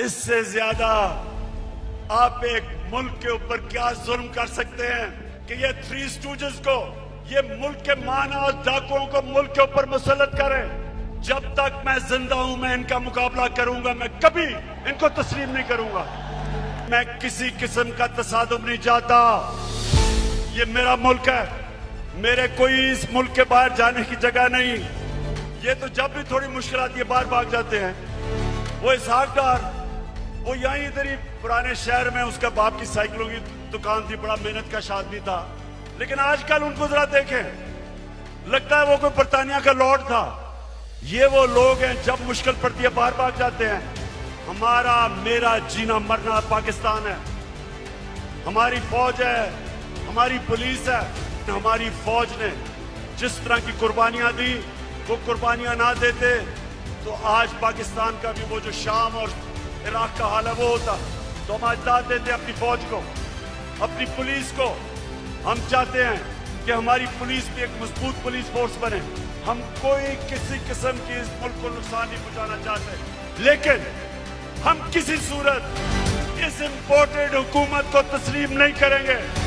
इससे ज़्यादा आप एक मुल्क के ऊपर क्या जुर्म कर सकते हैं कि ये थ्री स्टूजेस को, ये मुल्क के माना और डाकुओं को मुल्क के ऊपर मुसलत करें। जब तक मैं ज़िंदा हूँ, मैं इनका मुकाबला करूँगा, मैं कभी इनको तस्लीम नहीं करूँगा। मैं किसी किस्म का तसादुम नहीं चाहता। ये मेरा मुल्क है। मेरे कोई इस मुल्क के बाहर जाने की जगह नहीं। ये तो जब भी थोड़ी मुश्किल आती है बाहर भाग जाते हैं। वो इसहाक डार वो यहीं इधर ही पुराने शहर में उसका बाप की साइकिलों की दुकान थी, बड़ा मेहनत का आदमी था। लेकिन आजकल उनको जरा देखें, लगता है वो कोई बरतानिया का लॉर्ड था। ये वो लोग हैं, जब मुश्किल पड़ती है बार बार जाते हैं। हमारा, मेरा जीना मरना पाकिस्तान है। हमारी फौज है, हमारी पुलिस है, हमारी फौज ने जिस तरह की कुर्बानियाँ दी, वो कुर्बानियाँ ना देते तो आज पाकिस्तान का भी वो जो शाम और इराक का हाल है, वो होता। तो हम आज दाद देते अपनी फौज को, अपनी पुलिस को। हम चाहते हैं कि हमारी पुलिस भी एक मज़बूत पुलिस फोर्स बने। हम कोई किसी किस्म की इस मुल्क को नुकसान नहीं पहुंचाना चाहते। लेकिन हम किसी सूरत इस इंपोर्टेड हुकूमत को तस्लीम नहीं करेंगे।